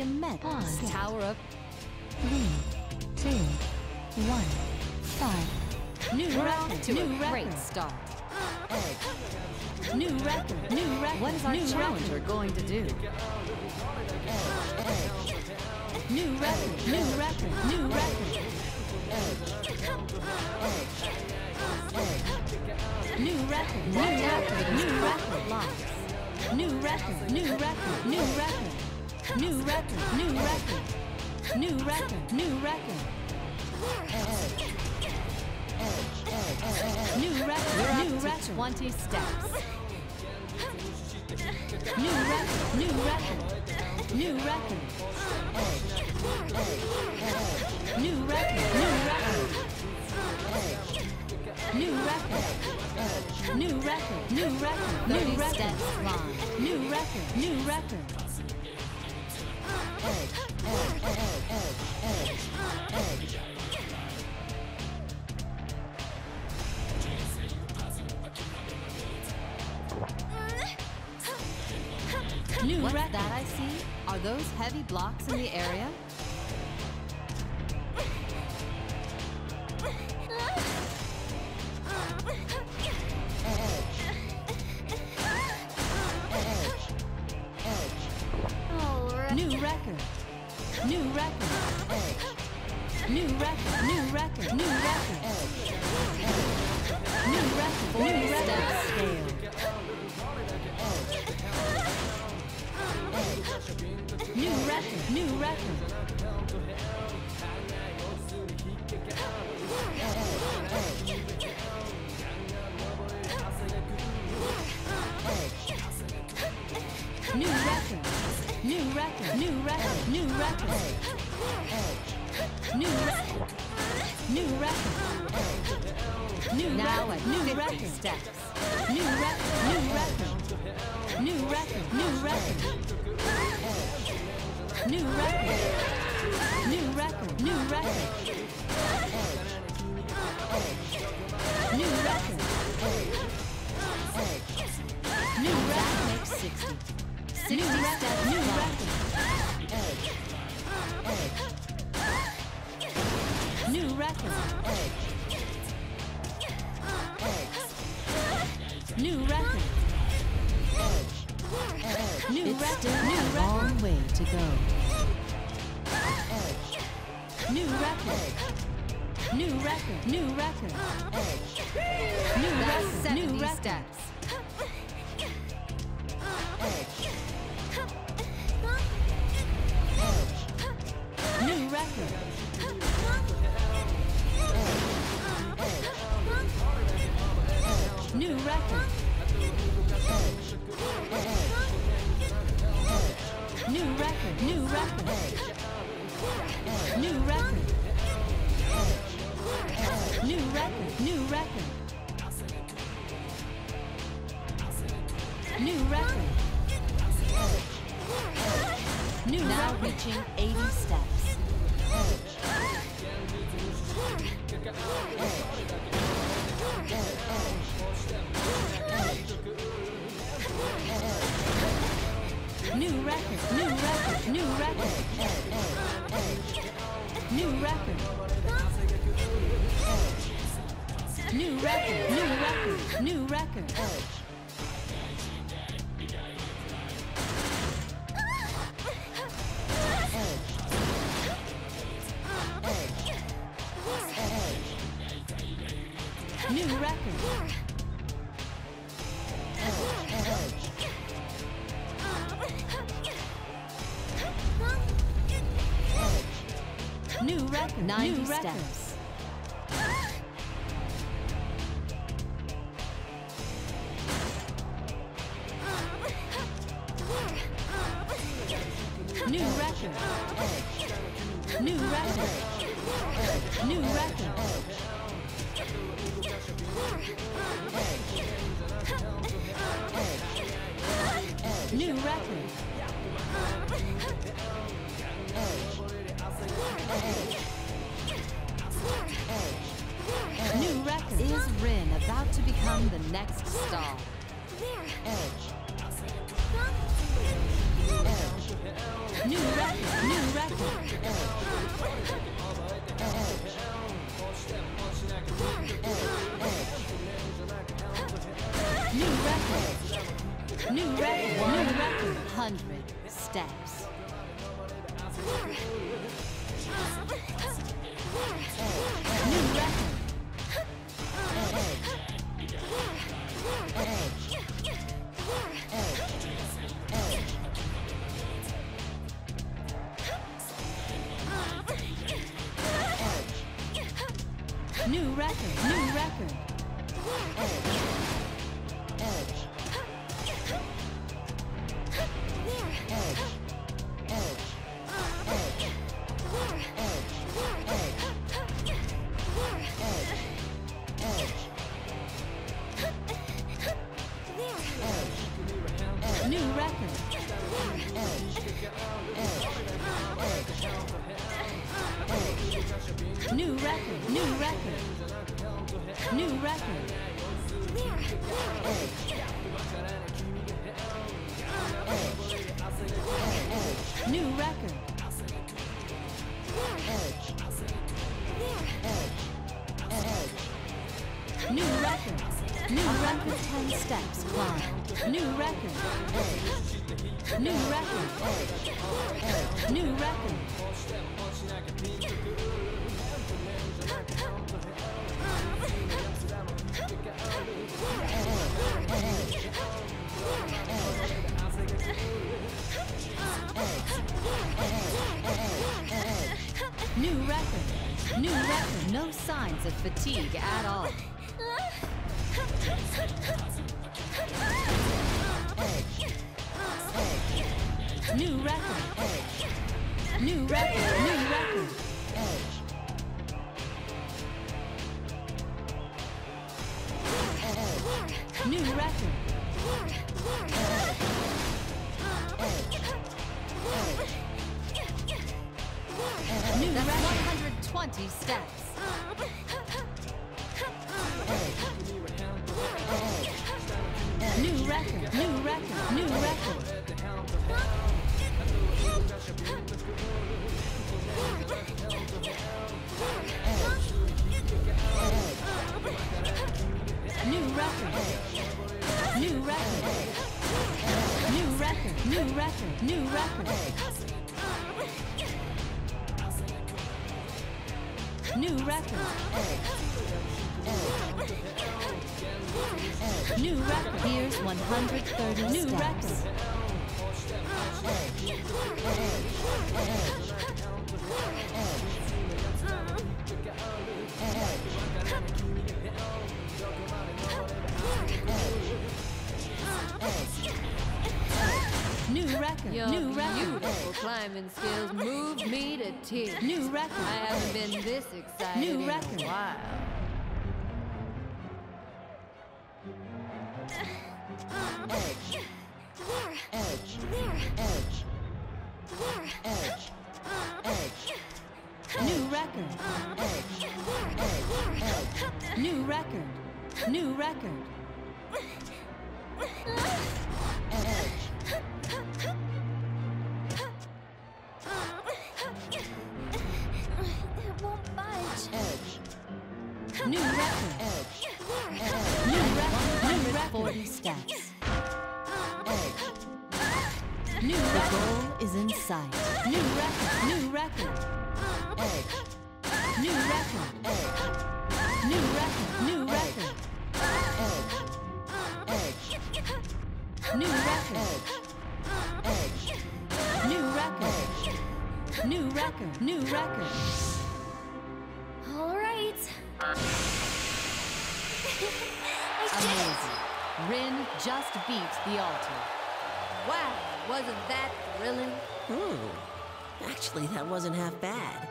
the immense On. tower of Three, two, one, five. new record, to new record. great start. New record, new record. What is our new challenger record. going to do? New record, new record, new record. New record, new record, new record. New record, new record, new record. New record, new record. New record, new record. New record, We're new up to record. 20 steps. New record, new record. New record. New record, new record. New record. New record, new record, new record. New record, new record. New record. that I see? Are those heavy blocks in the area? New record. New record. New record. New record. New record. New record. 40 New record. scale. New record. New record. New record. Edge. Edge. New record. New record. Edge. New now record. New record. Steps. New record. New record. New record. New record. New record. New record. New record. New record. Edge. New record. New record. New record. New record. steps. Attackers New record. New record. Edge. Edge. New record. New record. New record. new record. New record. New record. New record. New record. New record. New record. New record. New record. New record. New record. New record. New record. New record. New record. New record. New record. New record. New record. New record. New record. New record. New Now reaching 80 steps. New record, new record, new record. New record. New record, new record, new record. Record, 90 new steps. New record. New record. New record. New record. New Found the next stall. Edge. New record. New record. New record. New record. New record. 100 steps. New record. New record. New record. New record. New record. New record. New record. New record. New record. 10 steps climb. New record. New record. New record. New of fatigue at all. New record. New record. New record. New record. New record. 120 steps. New record. New record. New record. Here's 130 new record. New record. beautiful climbing skills move me to tears. New record. I haven't been this excited New in a while. New record. New record. New record. New the goal is in sight. New record. New record. Egg. New record. Egg. New record. New record. Egg. Egg. New record. Egg. Egg. New record. New record. New record. All right. Amazing. Rin just beat the altar. Wow wasn't that thrilling? Hmm. Actually, that wasn't half bad.